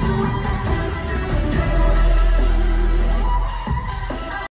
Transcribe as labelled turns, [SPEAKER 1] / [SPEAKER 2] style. [SPEAKER 1] to